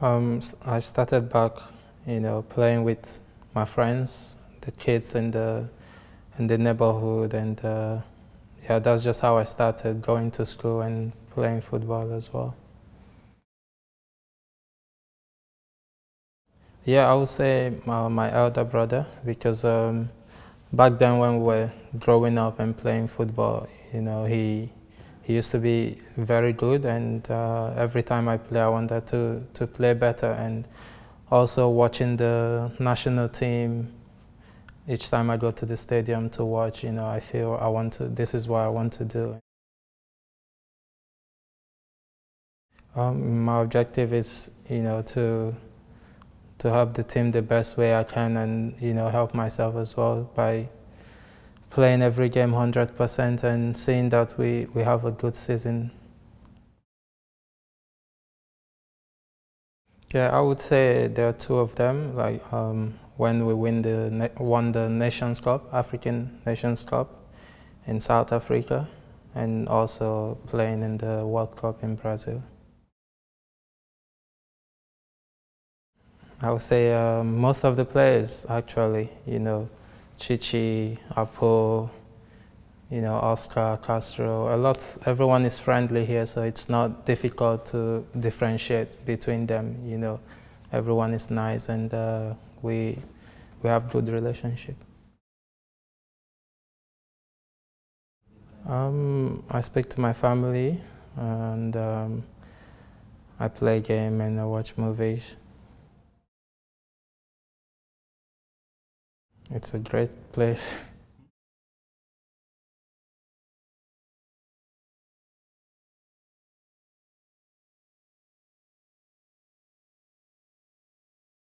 Um, I started back, you know, playing with my friends, the kids in the in the neighborhood, and uh, yeah, that's just how I started going to school and playing football as well. Yeah, I would say my, my elder brother because um, back then when we were growing up and playing football, you know, he he used to be very good, and uh, every time I play, I wanted to to play better. And also watching the national team, each time I go to the stadium to watch, you know, I feel I want to. This is what I want to do. Um, my objective is, you know, to to help the team the best way I can, and you know, help myself as well by playing every game 100% and seeing that we, we have a good season. Yeah, I would say there are two of them. Like um, when we win the won the Nations Cup, African Nations Cup, in South Africa, and also playing in the World Cup in Brazil. I would say uh, most of the players actually, you know, Chichi, Apo, you know, Oscar, Castro, a lot, everyone is friendly here, so it's not difficult to differentiate between them, you know. Everyone is nice and uh, we, we have good relationship. Um, I speak to my family and um, I play game and I watch movies. It's a great place.